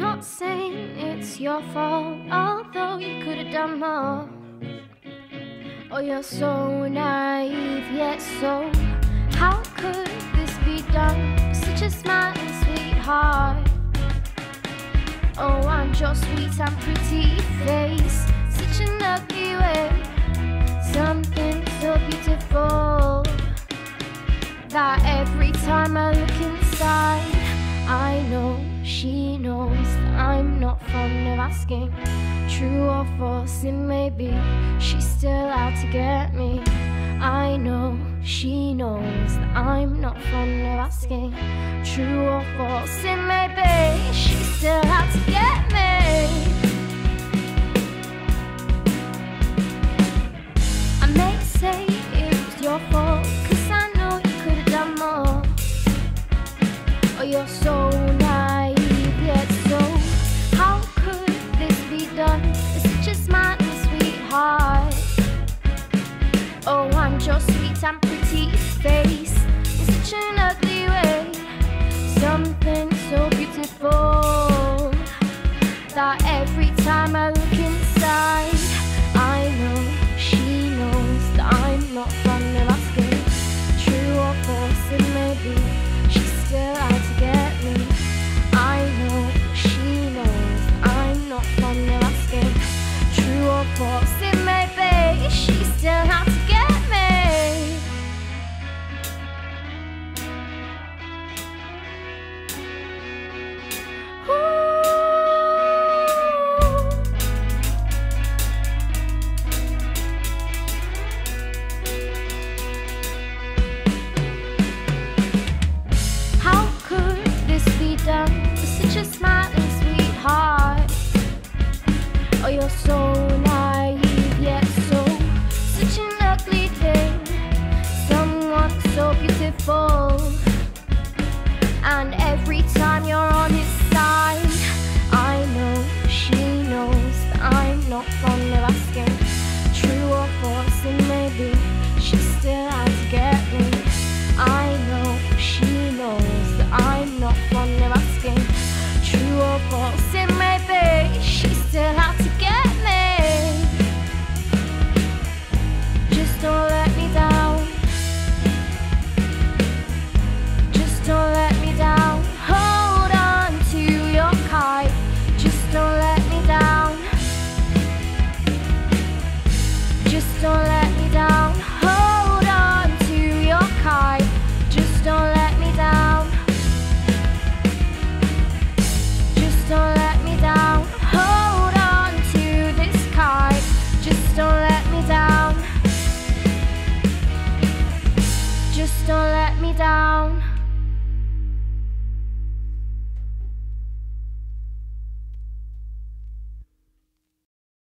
not saying it's your fault, although you could have done more. Oh, you're so naive, yet so. How could this be done? Such a smiling sweetheart. Oh, and your sweet and pretty face, such an ugly way. Something so beautiful that every time I look inside, I know she I'm not fond of asking. True or false, it may be, she's still out to get me. I know she knows that I'm not fond of asking. True or false, it may be, she's still out to get me. And pretty face in such an ugly way. Something so beautiful that every time I look inside, I know she knows that I'm not of asking. True or false, it may be, she's still out to get me. I know she knows that I'm not of asking. True or false, it may a smiling sweetheart? Oh, you're so naive, yet so such an ugly thing. So beautiful, and every time you're on his side, I know she knows that I'm not fond of asking. True or false, it may be, she's still